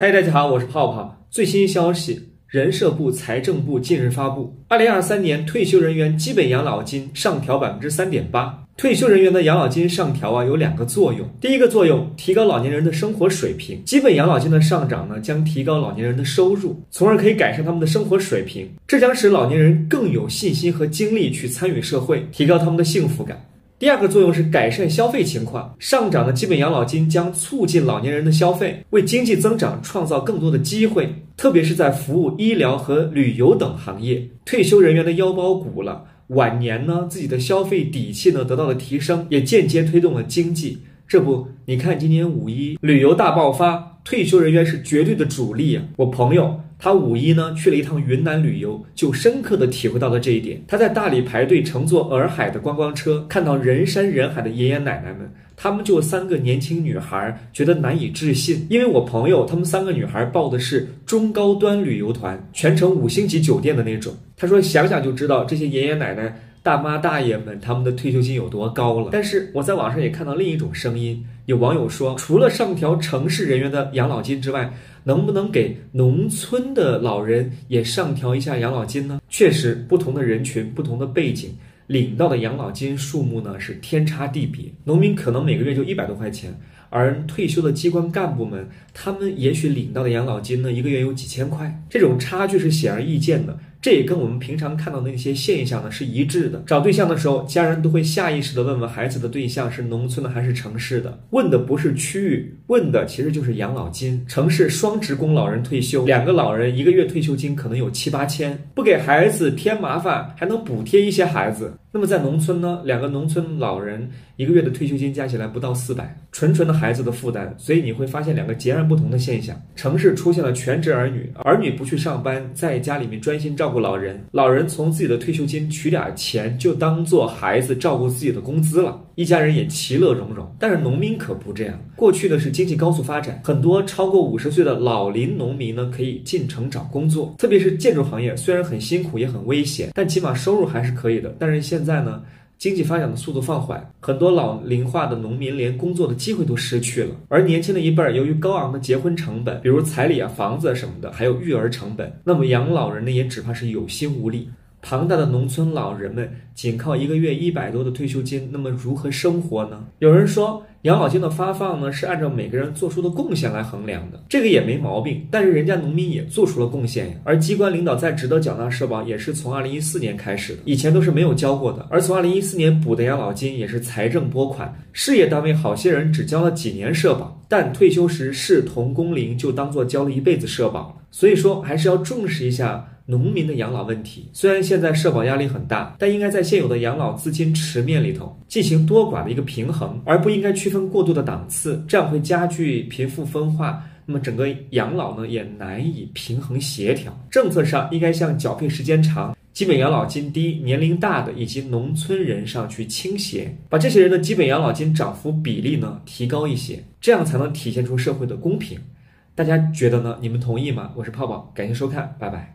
嗨，大家好，我是泡泡。最新消息，人社部、财政部近日发布，二零二三年退休人员基本养老金上调百分之三点八。退休人员的养老金上调啊，有两个作用。第一个作用，提高老年人的生活水平。基本养老金的上涨呢，将提高老年人的收入，从而可以改善他们的生活水平。这将使老年人更有信心和精力去参与社会，提高他们的幸福感。第二个作用是改善消费情况，上涨的基本养老金将促进老年人的消费，为经济增长创造更多的机会，特别是在服务、医疗和旅游等行业，退休人员的腰包鼓了，晚年呢自己的消费底气呢得到了提升，也间接推动了经济。这不，你看今年五一旅游大爆发，退休人员是绝对的主力啊！我朋友。他五一呢去了一趟云南旅游，就深刻的体会到了这一点。他在大理排队乘坐洱海的观光车，看到人山人海的爷爷奶奶们，他们就三个年轻女孩，觉得难以置信。因为我朋友他们三个女孩报的是中高端旅游团，全程五星级酒店的那种。他说想想就知道这些爷爷奶奶。大妈大爷们，他们的退休金有多高了？但是我在网上也看到另一种声音，有网友说，除了上调城市人员的养老金之外，能不能给农村的老人也上调一下养老金呢？确实，不同的人群、不同的背景，领到的养老金数目呢是天差地别。农民可能每个月就一百多块钱，而退休的机关干部们，他们也许领到的养老金呢，一个月有几千块，这种差距是显而易见的。这也跟我们平常看到的那些现象呢是一致的。找对象的时候，家人都会下意识的问问孩子的对象是农村的还是城市的，问的不是区域，问的其实就是养老金。城市双职工老人退休，两个老人一个月退休金可能有七八千，不给孩子添麻烦，还能补贴一些孩子。那么在农村呢，两个农村老人一个月的退休金加起来不到四百，纯纯的孩子的负担。所以你会发现两个截然不同的现象：城市出现了全职儿女，儿女不去上班，在家里面专心照顾老人，老人从自己的退休金取点钱，就当做孩子照顾自己的工资了，一家人也其乐融融。但是农民可不这样，过去的是经济高速发展，很多超过五十岁的老龄农民呢可以进城找工作，特别是建筑行业，虽然很辛苦也很危险，但起码收入还是可以的。但是现现在呢，经济发展的速度放缓，很多老龄化的农民连工作的机会都失去了。而年轻的一辈儿，由于高昂的结婚成本，比如彩礼啊、房子什么的，还有育儿成本，那么养老人呢，也只怕是有心无力。庞大的农村老人们仅靠一个月一百多的退休金，那么如何生活呢？有人说，养老金的发放呢是按照每个人做出的贡献来衡量的，这个也没毛病。但是人家农民也做出了贡献呀，而机关领导在职的缴纳社保也是从二零一四年开始的，以前都是没有交过的。而从二零一四年补的养老金也是财政拨款，事业单位好些人只交了几年社保，但退休时视同工龄，就当做交了一辈子社保了。所以说，还是要重视一下。农民的养老问题，虽然现在社保压力很大，但应该在现有的养老资金池面里头进行多寡的一个平衡，而不应该区分过度的档次，这样会加剧贫富分化。那么整个养老呢也难以平衡协调。政策上应该向缴费时间长、基本养老金低、年龄大的以及农村人上去倾斜，把这些人的基本养老金涨幅比例呢提高一些，这样才能体现出社会的公平。大家觉得呢？你们同意吗？我是泡泡，感谢收看，拜拜。